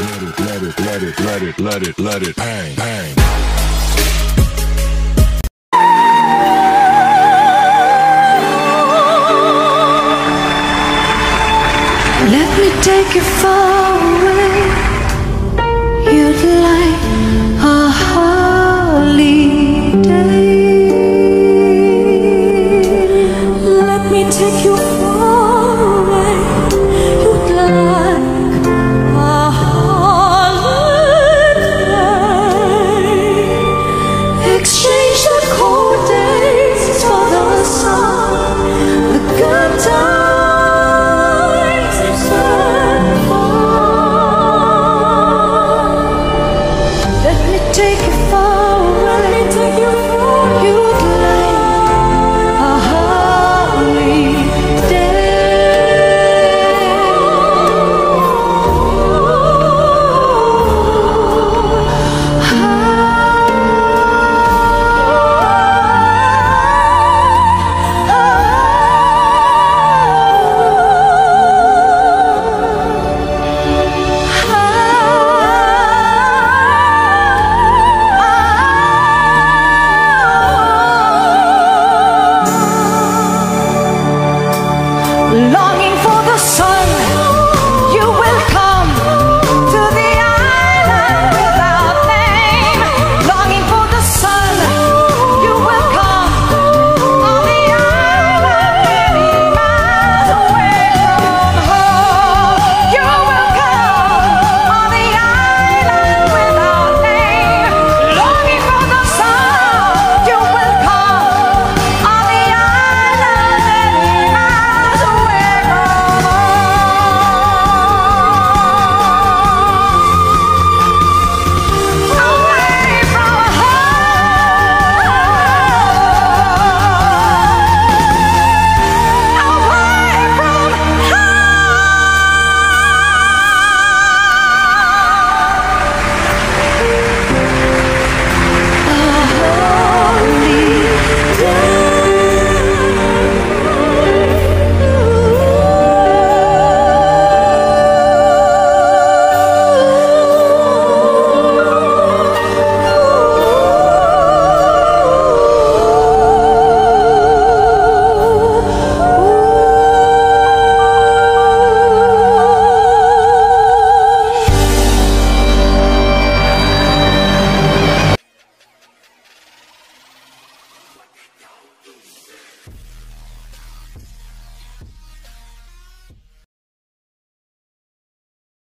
Let it, let it, let it, let it, let it, let it bang, bang. Let me take you far away. You'd like a holiday. Let me take you. Lord.